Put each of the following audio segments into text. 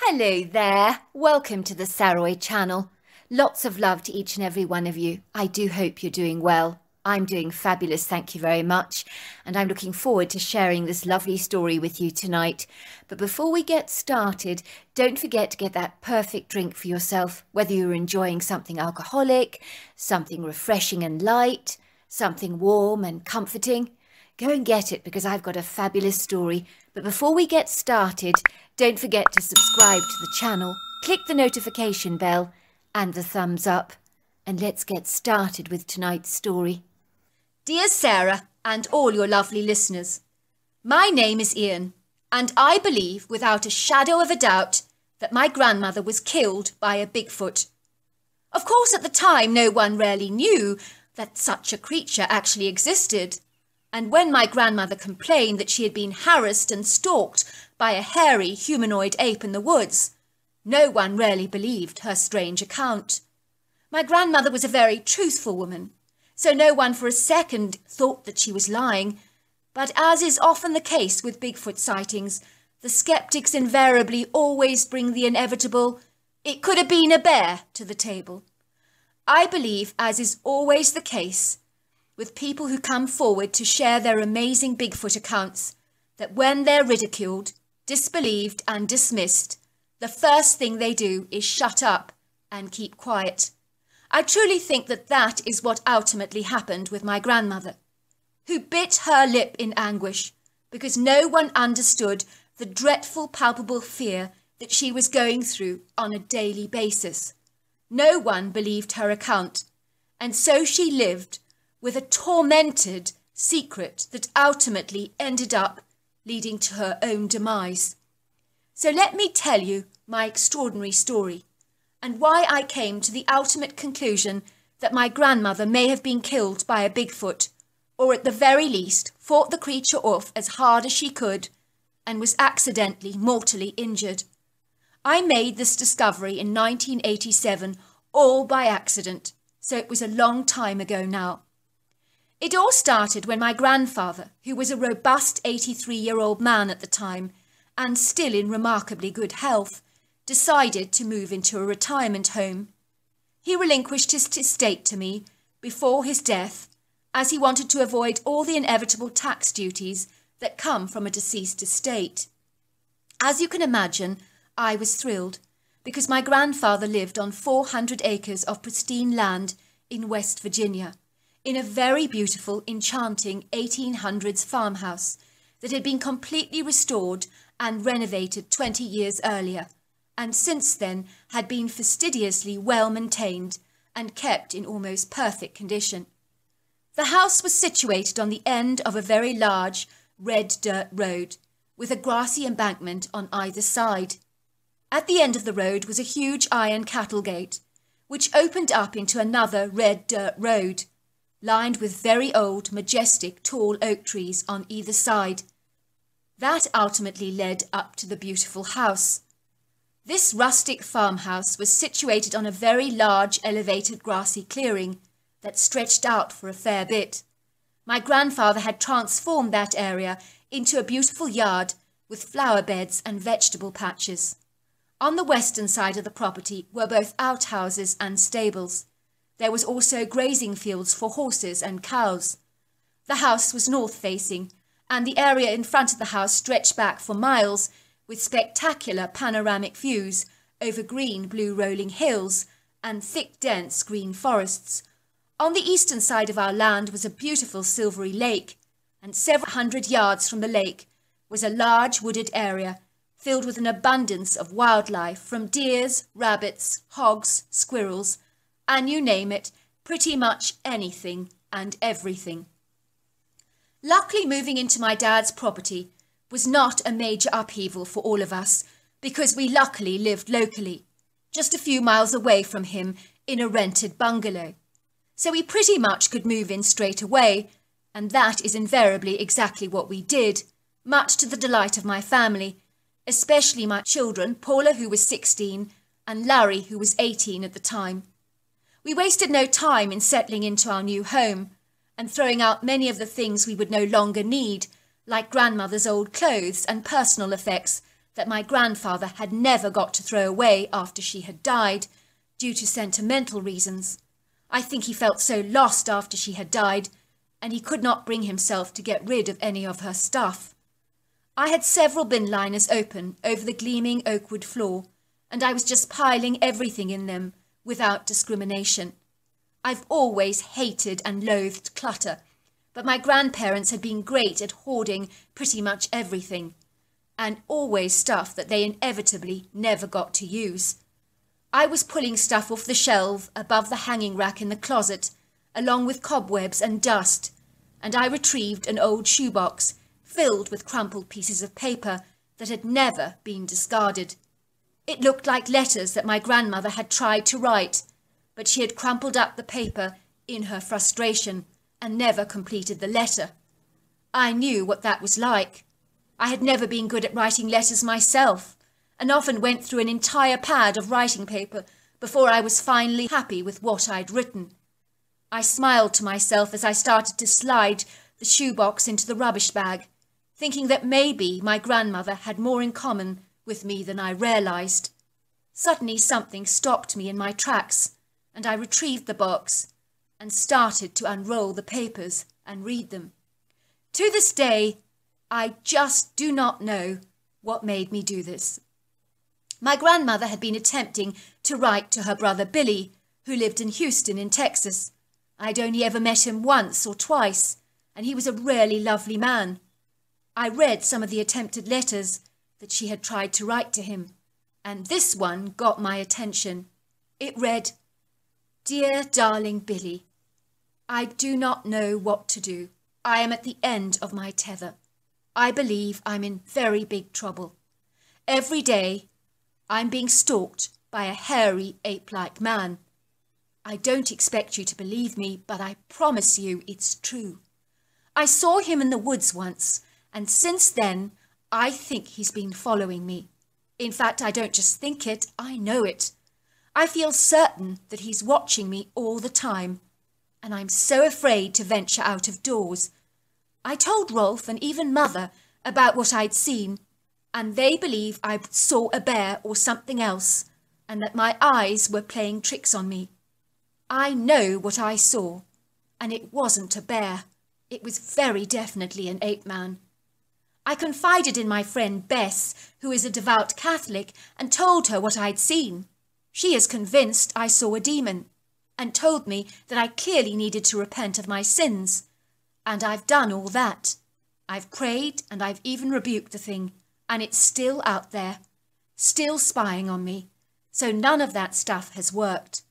Hello there. Welcome to the Saroy channel. Lots of love to each and every one of you. I do hope you're doing well. I'm doing fabulous, thank you very much. And I'm looking forward to sharing this lovely story with you tonight. But before we get started, don't forget to get that perfect drink for yourself, whether you're enjoying something alcoholic, something refreshing and light, something warm and comforting. Go and get it because I've got a fabulous story. But before we get started, don't forget to subscribe to the channel, click the notification bell and the thumbs up. And let's get started with tonight's story. Dear Sarah and all your lovely listeners, my name is Ian, and I believe without a shadow of a doubt that my grandmother was killed by a Bigfoot. Of course, at the time, no one really knew that such a creature actually existed. And when my grandmother complained that she had been harassed and stalked by a hairy humanoid ape in the woods, no one really believed her strange account. My grandmother was a very truthful woman, so no one for a second thought that she was lying. But as is often the case with Bigfoot sightings, the skeptics invariably always bring the inevitable, it could have been a bear, to the table. I believe, as is always the case, with people who come forward to share their amazing Bigfoot accounts, that when they're ridiculed, disbelieved, and dismissed, the first thing they do is shut up and keep quiet. I truly think that that is what ultimately happened with my grandmother, who bit her lip in anguish because no one understood the dreadful, palpable fear that she was going through on a daily basis. No one believed her account, and so she lived with a tormented secret that ultimately ended up leading to her own demise. So let me tell you my extraordinary story and why I came to the ultimate conclusion that my grandmother may have been killed by a Bigfoot, or at the very least fought the creature off as hard as she could and was accidentally mortally injured. I made this discovery in 1987 all by accident, so it was a long time ago now. It all started when my grandfather, who was a robust 83 year old man at the time and still in remarkably good health, decided to move into a retirement home. He relinquished his estate to me before his death, as he wanted to avoid all the inevitable tax duties that come from a deceased estate. As you can imagine, I was thrilled, because my grandfather lived on 400 acres of pristine land in West Virginia, in a very beautiful, enchanting 1800s farmhouse that had been completely restored and renovated 20 years earlier and since then had been fastidiously well maintained and kept in almost perfect condition. The house was situated on the end of a very large red dirt road, with a grassy embankment on either side. At the end of the road was a huge iron cattle gate, which opened up into another red dirt road, lined with very old, majestic, tall oak trees on either side. That ultimately led up to the beautiful house, this rustic farmhouse was situated on a very large elevated grassy clearing that stretched out for a fair bit. My grandfather had transformed that area into a beautiful yard with flower beds and vegetable patches. On the western side of the property were both outhouses and stables. There was also grazing fields for horses and cows. The house was north facing, and the area in front of the house stretched back for miles with spectacular panoramic views over green blue rolling hills and thick dense green forests. On the eastern side of our land was a beautiful silvery lake, and several hundred yards from the lake was a large wooded area filled with an abundance of wildlife from deers, rabbits, hogs, squirrels, and you name it, pretty much anything and everything. Luckily, moving into my dad's property was not a major upheaval for all of us because we luckily lived locally, just a few miles away from him in a rented bungalow. So we pretty much could move in straight away, and that is invariably exactly what we did, much to the delight of my family, especially my children, Paula, who was 16, and Larry, who was 18 at the time. We wasted no time in settling into our new home and throwing out many of the things we would no longer need like grandmother's old clothes and personal effects that my grandfather had never got to throw away after she had died, due to sentimental reasons. I think he felt so lost after she had died, and he could not bring himself to get rid of any of her stuff. I had several bin liners open over the gleaming oakwood floor, and I was just piling everything in them without discrimination. I've always hated and loathed clutter, but my grandparents had been great at hoarding pretty much everything, and always stuff that they inevitably never got to use. I was pulling stuff off the shelf above the hanging rack in the closet, along with cobwebs and dust, and I retrieved an old shoebox filled with crumpled pieces of paper that had never been discarded. It looked like letters that my grandmother had tried to write, but she had crumpled up the paper in her frustration and never completed the letter. I knew what that was like. I had never been good at writing letters myself, and often went through an entire pad of writing paper before I was finally happy with what I'd written. I smiled to myself as I started to slide the shoebox into the rubbish bag, thinking that maybe my grandmother had more in common with me than I realized. Suddenly something stopped me in my tracks, and I retrieved the box and started to unroll the papers and read them. To this day, I just do not know what made me do this. My grandmother had been attempting to write to her brother Billy, who lived in Houston in Texas. I'd only ever met him once or twice, and he was a really lovely man. I read some of the attempted letters that she had tried to write to him, and this one got my attention. It read, Dear darling Billy, I do not know what to do. I am at the end of my tether. I believe I'm in very big trouble. Every day I'm being stalked by a hairy ape-like man. I don't expect you to believe me, but I promise you it's true. I saw him in the woods once, and since then I think he's been following me. In fact, I don't just think it, I know it. I feel certain that he's watching me all the time, and I'm so afraid to venture out of doors. I told Rolf and even Mother about what I'd seen, and they believe I saw a bear or something else, and that my eyes were playing tricks on me. I know what I saw, and it wasn't a bear. It was very definitely an ape man. I confided in my friend Bess, who is a devout Catholic, and told her what I'd seen. She is convinced I saw a demon, and told me that I clearly needed to repent of my sins. And I've done all that. I've prayed and I've even rebuked the thing, and it's still out there, still spying on me. So none of that stuff has worked.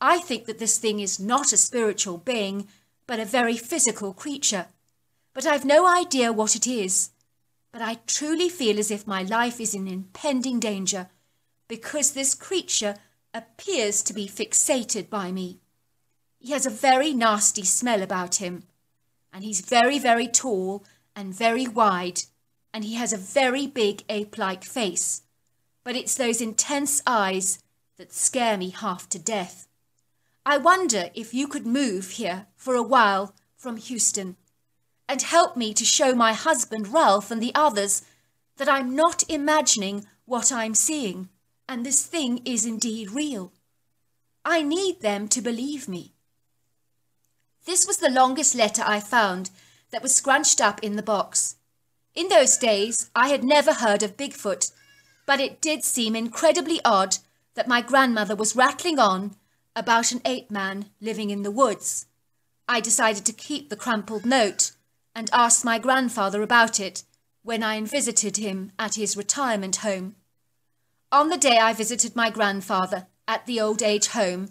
I think that this thing is not a spiritual being, but a very physical creature. But I've no idea what it is but I truly feel as if my life is in impending danger because this creature appears to be fixated by me. He has a very nasty smell about him, and he's very, very tall and very wide, and he has a very big ape-like face, but it's those intense eyes that scare me half to death. I wonder if you could move here for a while from Houston and help me to show my husband Ralph and the others that I'm not imagining what I'm seeing, and this thing is indeed real. I need them to believe me. This was the longest letter I found that was scrunched up in the box. In those days, I had never heard of Bigfoot, but it did seem incredibly odd that my grandmother was rattling on about an ape man living in the woods. I decided to keep the crumpled note and asked my grandfather about it when I visited him at his retirement home. On the day I visited my grandfather at the old age home,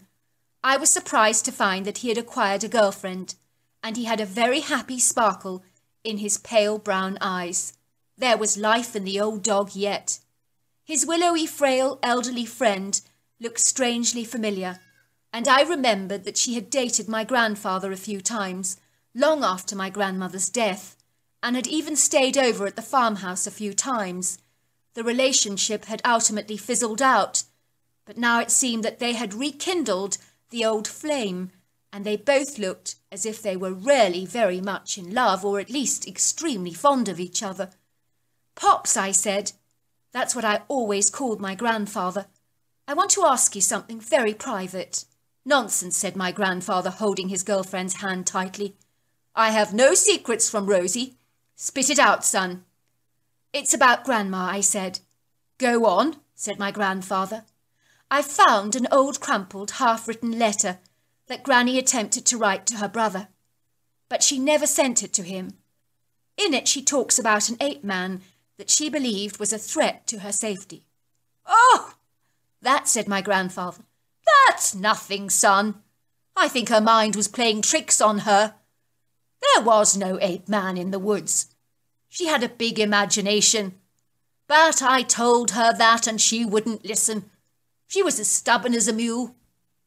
I was surprised to find that he had acquired a girlfriend, and he had a very happy sparkle in his pale brown eyes. There was life in the old dog yet. His willowy, frail, elderly friend looked strangely familiar, and I remembered that she had dated my grandfather a few times, long after my grandmother's death, and had even stayed over at the farmhouse a few times. The relationship had ultimately fizzled out, but now it seemed that they had rekindled the old flame, and they both looked as if they were really very much in love, or at least extremely fond of each other. Pops, I said, That's what I always called my grandfather. I want to ask you something very private. Nonsense, said my grandfather, holding his girlfriend's hand tightly. I have no secrets from Rosie. Spit it out, son. It's about Grandma, I said. Go on, said my grandfather. I found an old crumpled, half-written letter that Granny attempted to write to her brother, but she never sent it to him. In it she talks about an ape-man that she believed was a threat to her safety. Oh, that, said my grandfather. That's nothing, son. I think her mind was playing tricks on her. There was no ape-man in the woods. She had a big imagination. But I told her that and she wouldn't listen. She was as stubborn as a mule.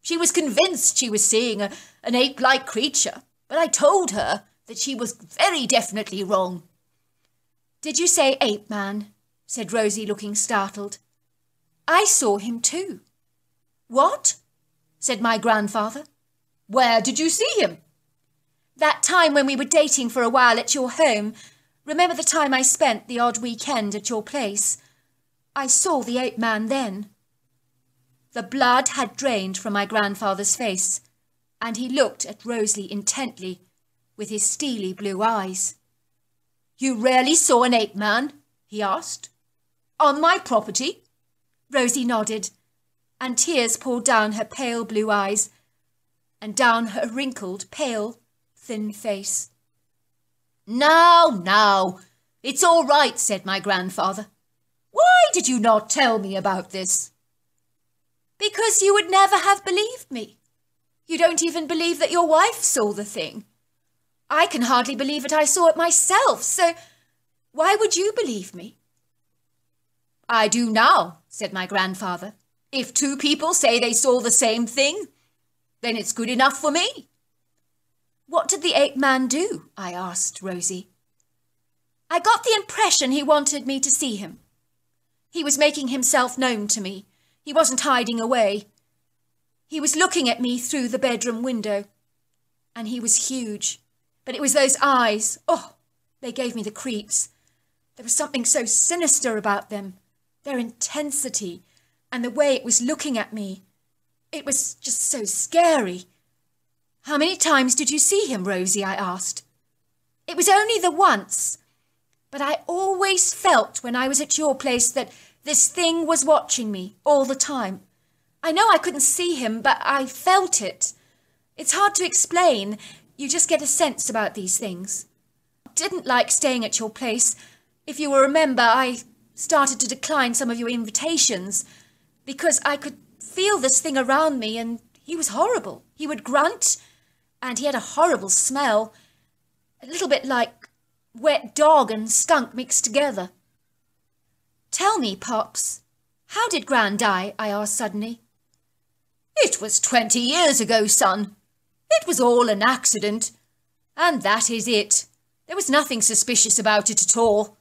She was convinced she was seeing a, an ape-like creature, but I told her that she was very definitely wrong. Did you say ape man? said Rosie, looking startled. I saw him too. What? said my grandfather. Where did you see him? That time when we were dating for a while at your home. Remember the time I spent the odd weekend at your place? I saw the ape man then. The blood had drained from my grandfather's face, and he looked at Rosalie intently with his steely blue eyes. You really saw an ape man? he asked. On my property? Rosie nodded, and tears poured down her pale blue eyes and down her wrinkled, pale, thin face. Now, now, it's all right, said my grandfather. Why did you not tell me about this? Because you would never have believed me. You don't even believe that your wife saw the thing. I can hardly believe it I saw it myself, so why would you believe me? I do now, said my grandfather. If two people say they saw the same thing, then it's good enough for me. What did the ape man do? I asked Rosie. I got the impression he wanted me to see him. He was making himself known to me. He wasn't hiding away. He was looking at me through the bedroom window. And he was huge. But it was those eyes. Oh, they gave me the creeps. There was something so sinister about them their intensity, and the way it was looking at me. It was just so scary. How many times did you see him, Rosie? I asked. It was only the once. But I always felt when I was at your place that this thing was watching me all the time. I know I couldn't see him, but I felt it. It's hard to explain. You just get a sense about these things. Didn't like staying at your place. If you will remember, I started to decline some of your invitations because I could feel this thing around me and he was horrible. He would grunt and he had a horrible smell, a little bit like wet dog and skunk mixed together. Tell me, Pops, how did Gran die? I asked suddenly. It was twenty years ago, son. It was all an accident. And that is it. There was nothing suspicious about it at all.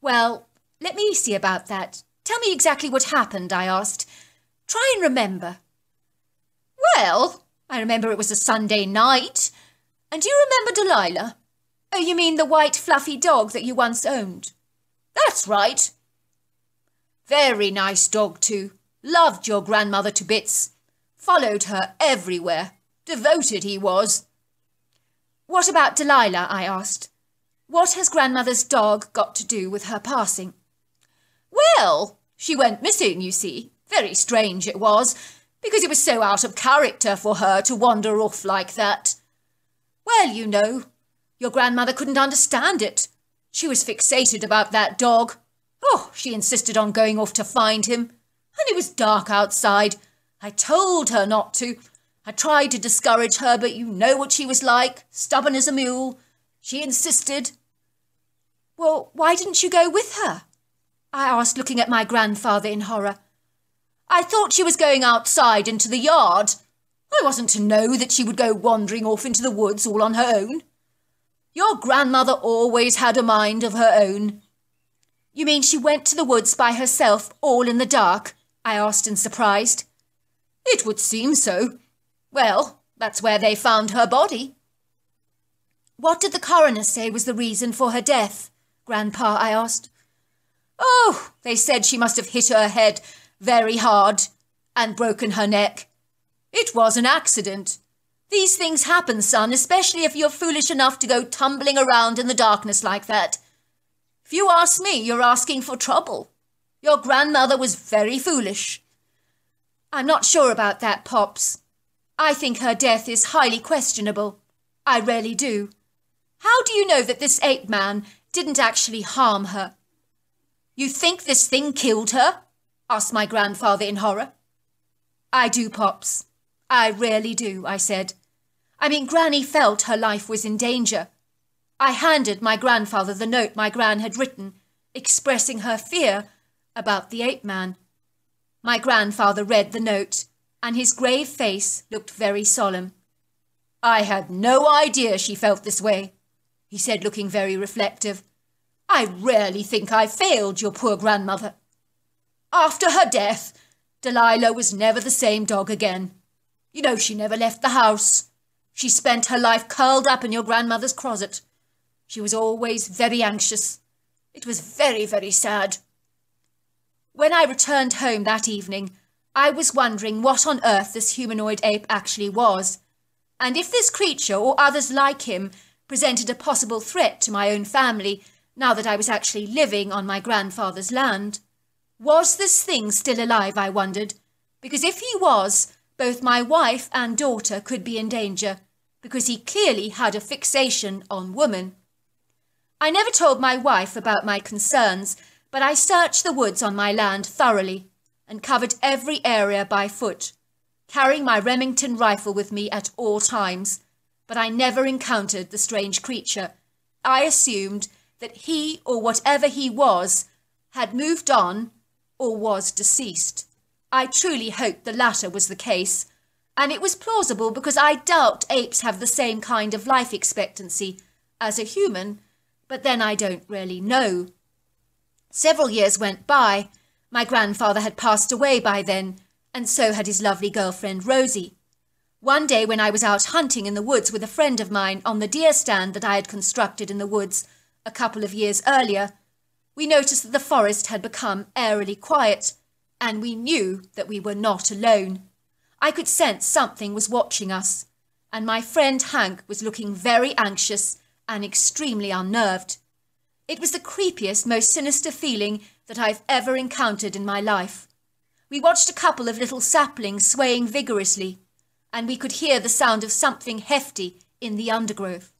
Well, let me see about that. Tell me exactly what happened, I asked. Try and remember. Well, I remember it was a Sunday night. And do you remember Delilah? Oh, you mean the white fluffy dog that you once owned? That's right. Very nice dog, too. Loved your grandmother to bits. Followed her everywhere. Devoted he was. What about Delilah? I asked. What has grandmother's dog got to do with her passing? Well, she went missing, you see. Very strange it was, because it was so out of character for her to wander off like that. Well, you know, your grandmother couldn't understand it. She was fixated about that dog. Oh, she insisted on going off to find him. And it was dark outside. I told her not to. I tried to discourage her, but you know what she was like, stubborn as a mule. She insisted. Well, why didn't you go with her? I asked, looking at my grandfather in horror. I thought she was going outside into the yard. I wasn't to know that she would go wandering off into the woods all on her own. Your grandmother always had a mind of her own. You mean she went to the woods by herself, all in the dark? I asked in surprise. It would seem so. Well, that's where they found her body. What did the coroner say was the reason for her death, Grandpa? I asked. Oh, they said she must have hit her head very hard and broken her neck. It was an accident. These things happen, son, especially if you're foolish enough to go tumbling around in the darkness like that. If you ask me, you're asking for trouble. Your grandmother was very foolish. I'm not sure about that, Pops. I think her death is highly questionable. I really do. How do you know that this ape man didn't actually harm her? You think this thing killed her? Asked my grandfather in horror. I do, Pops. I really do, I said. I mean, Granny felt her life was in danger. I handed my grandfather the note my gran had written, expressing her fear about the ape man. My grandfather read the note, and his grave face looked very solemn. I had no idea she felt this way, he said, looking very reflective. I really think I failed your poor grandmother. After her death, Delilah was never the same dog again. You know, she never left the house. She spent her life curled up in your grandmother's closet. She was always very anxious. It was very, very sad. When I returned home that evening, I was wondering what on earth this humanoid ape actually was, and if this creature or others like him presented a possible threat to my own family now that I was actually living on my grandfather's land. Was this thing still alive, I wondered? Because if he was, both my wife and daughter could be in danger, because he clearly had a fixation on woman. I never told my wife about my concerns but I searched the woods on my land thoroughly and covered every area by foot, carrying my Remington rifle with me at all times, but I never encountered the strange creature. I assumed that he, or whatever he was, had moved on or was deceased. I truly hoped the latter was the case, and it was plausible because I doubt apes have the same kind of life expectancy as a human, but then I don't really know. Several years went by. My grandfather had passed away by then, and so had his lovely girlfriend Rosie. One day when I was out hunting in the woods with a friend of mine on the deer stand that I had constructed in the woods a couple of years earlier, we noticed that the forest had become airily quiet, and we knew that we were not alone. I could sense something was watching us, and my friend Hank was looking very anxious and extremely unnerved. It was the creepiest, most sinister feeling that I've ever encountered in my life. We watched a couple of little saplings swaying vigorously, and we could hear the sound of something hefty in the undergrowth.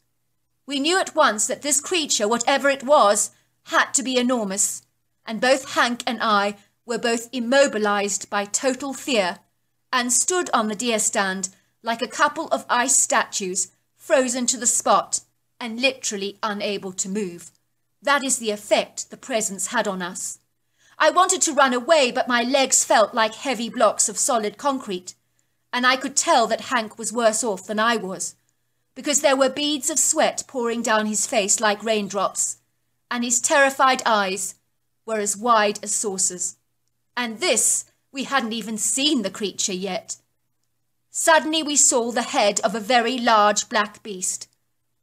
We knew at once that this creature, whatever it was, had to be enormous, and both Hank and I were both immobilized by total fear and stood on the deer stand like a couple of ice statues frozen to the spot and literally unable to move. That is the effect the presence had on us. I wanted to run away, but my legs felt like heavy blocks of solid concrete, and I could tell that Hank was worse off than I was, because there were beads of sweat pouring down his face like raindrops, and his terrified eyes were as wide as saucers. And this, we hadn't even seen the creature yet. Suddenly we saw the head of a very large black beast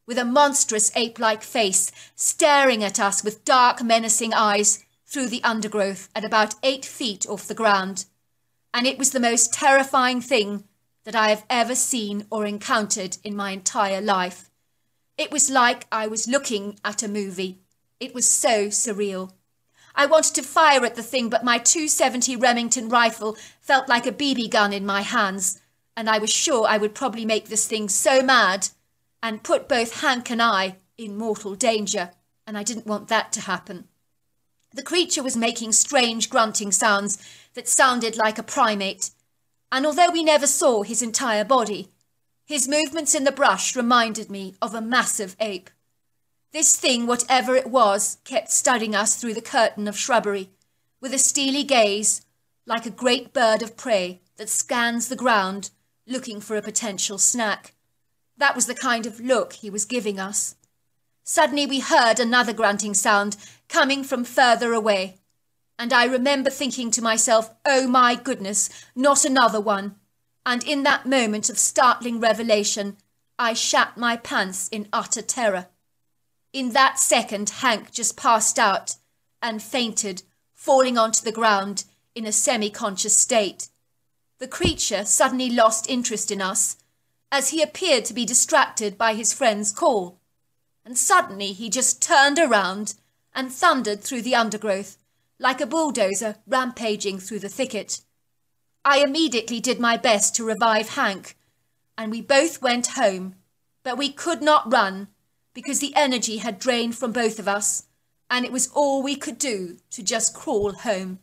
with a monstrous ape-like face, staring at us with dark, menacing eyes through the undergrowth at about eight feet off the ground. And it was the most terrifying thing that I have ever seen or encountered in my entire life. It was like I was looking at a movie. It was so surreal. I wanted to fire at the thing, but my 270 Remington rifle felt like a BB gun in my hands, and I was sure I would probably make this thing so mad and put both Hank and I in mortal danger, and I didn't want that to happen. The creature was making strange grunting sounds that sounded like a primate, and although we never saw his entire body, his movements in the brush reminded me of a massive ape. This thing, whatever it was, kept studying us through the curtain of shrubbery, with a steely gaze, like a great bird of prey that scans the ground, looking for a potential snack. That was the kind of look he was giving us. Suddenly we heard another grunting sound coming from further away, and I remember thinking to myself, oh my goodness, not another one. And in that moment of startling revelation, I shat my pants in utter terror. In that second, Hank just passed out and fainted falling onto the ground in a semi conscious state. The creature suddenly lost interest in us, as he appeared to be distracted by his friend's call. And suddenly he just turned around and thundered through the undergrowth, like a bulldozer rampaging through the thicket. I immediately did my best to revive Hank, and we both went home, but we could not run because the energy had drained from both of us, and it was all we could do to just crawl home.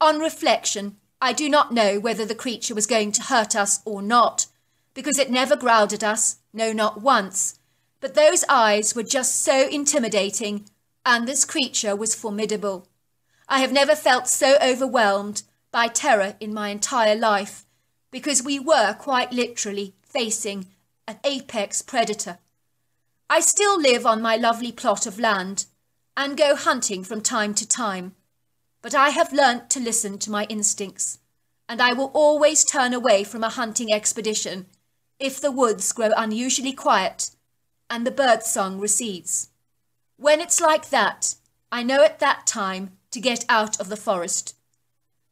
On reflection, I do not know whether the creature was going to hurt us or not, because it never growled at us, no, not once. But those eyes were just so intimidating, and this creature was formidable. I have never felt so overwhelmed by terror in my entire life, because we were quite literally facing an apex predator. I still live on my lovely plot of land and go hunting from time to time, but I have learnt to listen to my instincts, and I will always turn away from a hunting expedition if the woods grow unusually quiet and the birdsong recedes. When it's like that, I know at that time to get out of the forest.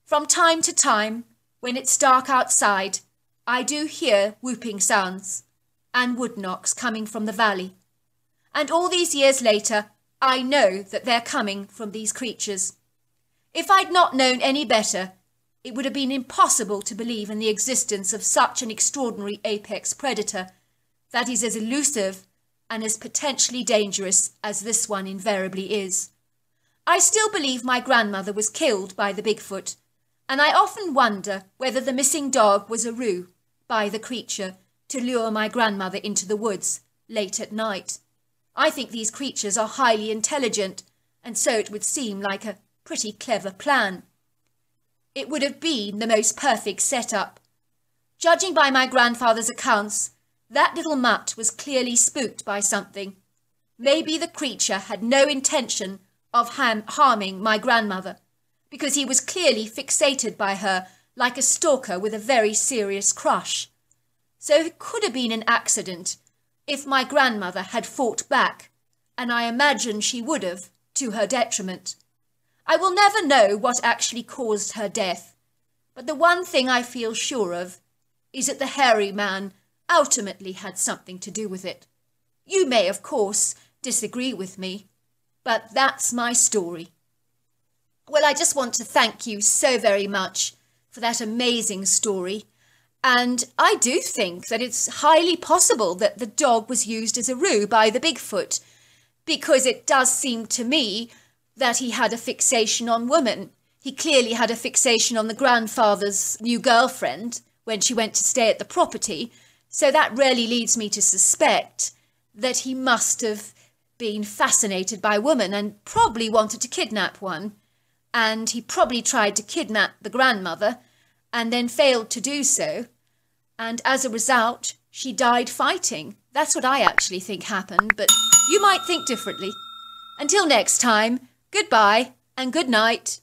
From time to time, when it's dark outside, I do hear whooping sounds and wood knocks coming from the valley. And all these years later, I know that they're coming from these creatures. If I'd not known any better, it would have been impossible to believe in the existence of such an extraordinary apex predator that is as elusive and as potentially dangerous as this one invariably is. I still believe my grandmother was killed by the Bigfoot, and I often wonder whether the missing dog was a ruse by the creature to lure my grandmother into the woods late at night. I think these creatures are highly intelligent, and so it would seem like a pretty clever plan. It would have been the most perfect setup. Judging by my grandfather's accounts, that little mutt was clearly spooked by something. Maybe the creature had no intention of harming my grandmother, because he was clearly fixated by her like a stalker with a very serious crush. So it could have been an accident if my grandmother had fought back, and I imagine she would have, to her detriment. I will never know what actually caused her death, but the one thing I feel sure of is that the hairy man ultimately had something to do with it. You may, of course, disagree with me, but that's my story. Well, I just want to thank you so very much for that amazing story. And I do think that it's highly possible that the dog was used as a ruse by the Bigfoot, because it does seem to me that he had a fixation on women. He clearly had a fixation on the grandfather's new girlfriend when she went to stay at the property. So that really leads me to suspect that he must have been fascinated by women and probably wanted to kidnap one. And he probably tried to kidnap the grandmother and then failed to do so. And as a result, she died fighting. That's what I actually think happened, but you might think differently. Until next time, Goodbye and good night.